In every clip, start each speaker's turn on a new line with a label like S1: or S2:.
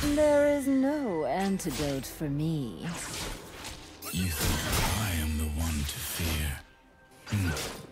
S1: There is no antidote for me.
S2: You think I am the one to fear? Hmm.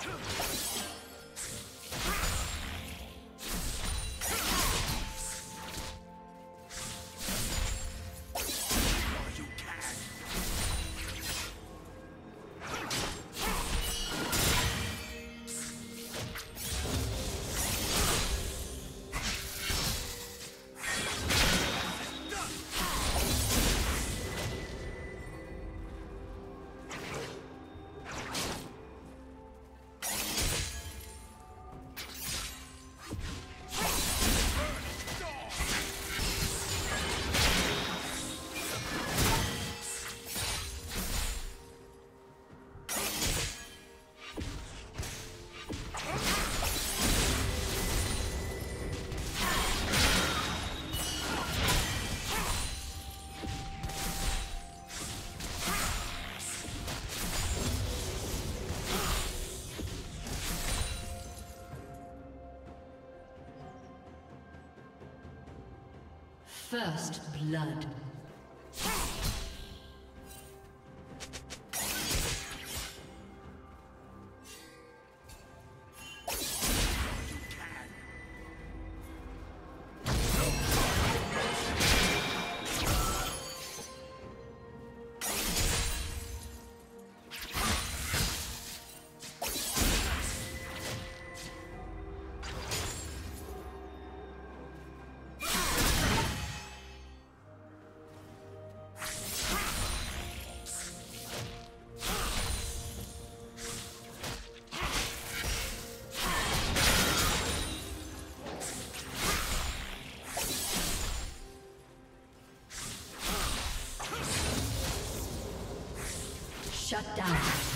S2: Hmm.
S3: First blood. Shut down.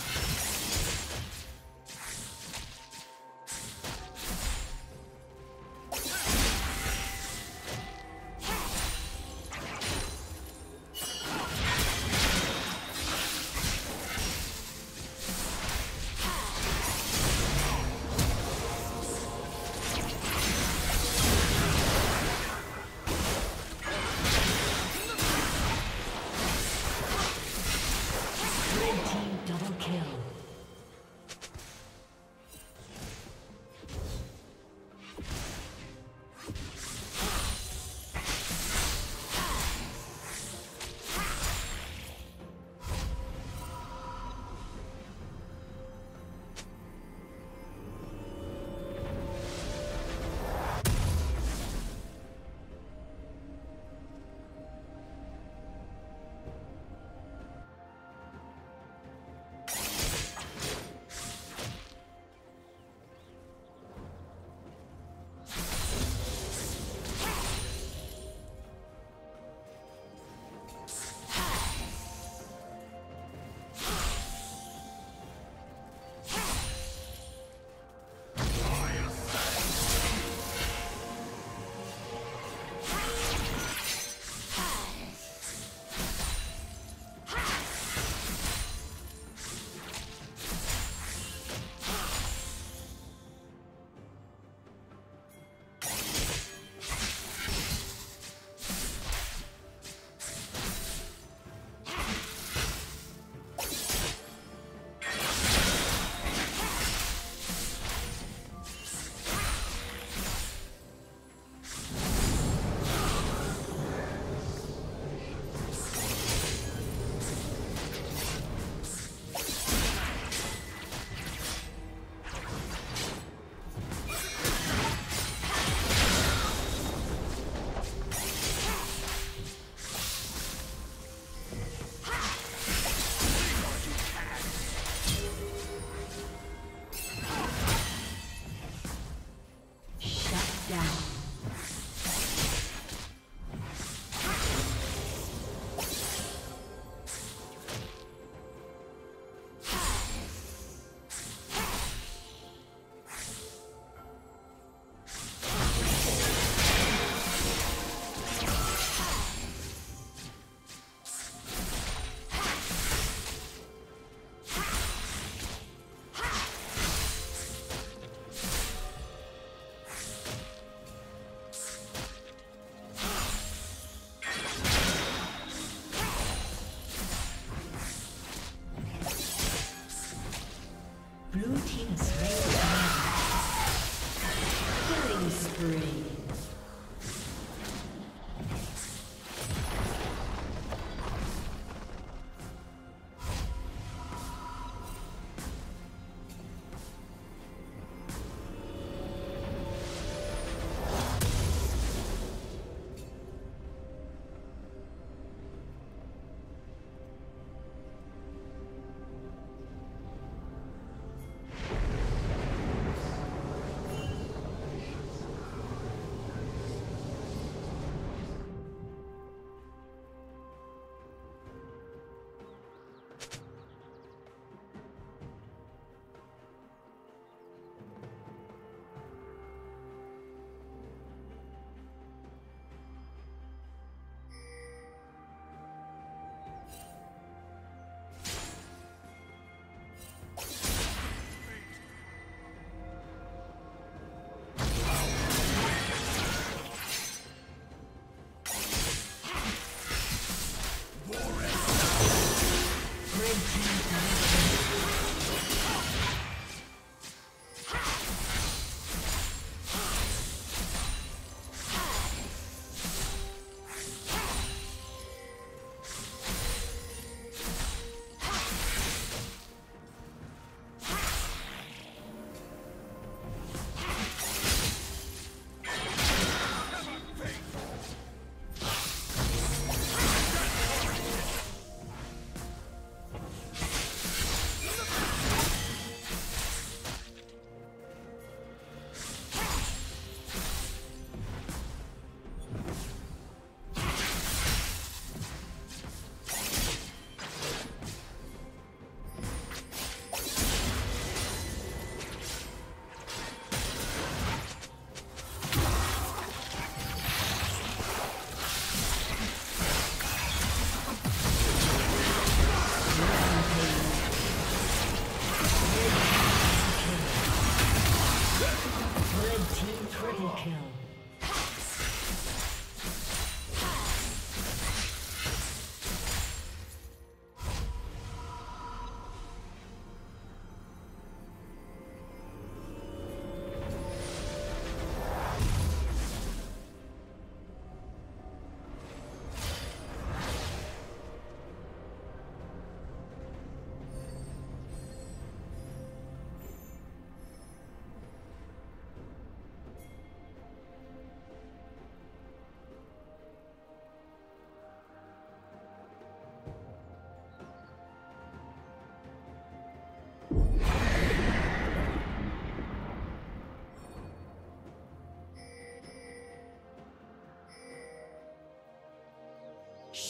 S3: down.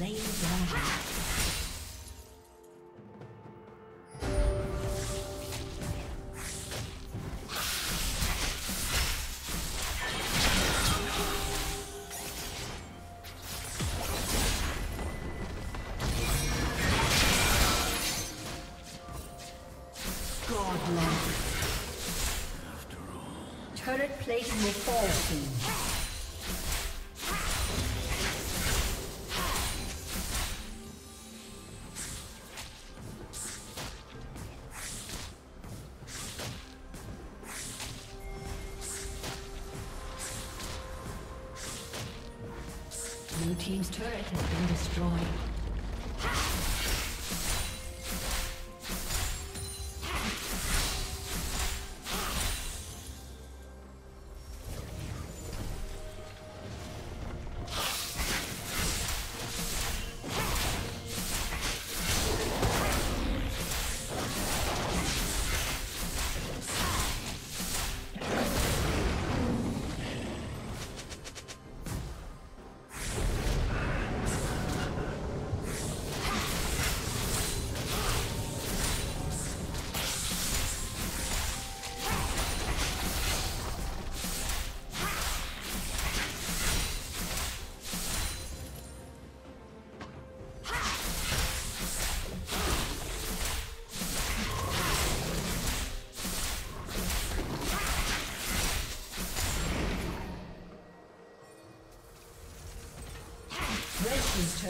S3: Slain dragon. Turret plating will fall soon.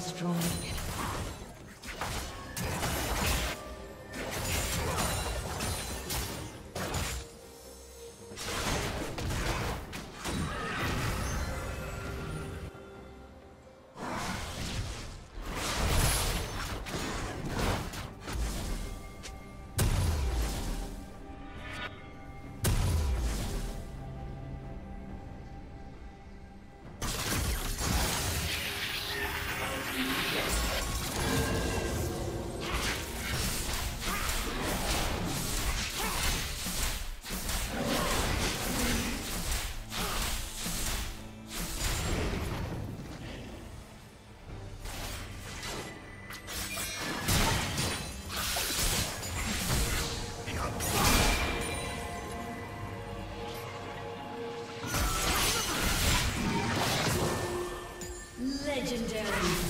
S3: destroyed. Legendary.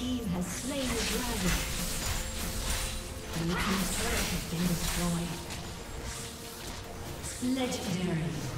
S3: Team has slain the dragon. Blue team's turret has been destroyed. Legendary.